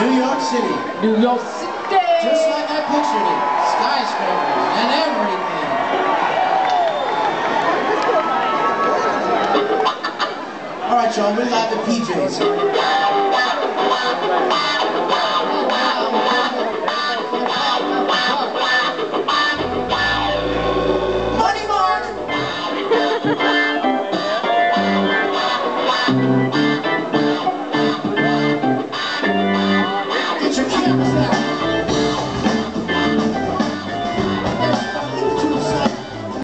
New York City. New York City. Just like I pictured it. Skyscrapers and everything. All right, y'all, we're live at PJ's. Yeah,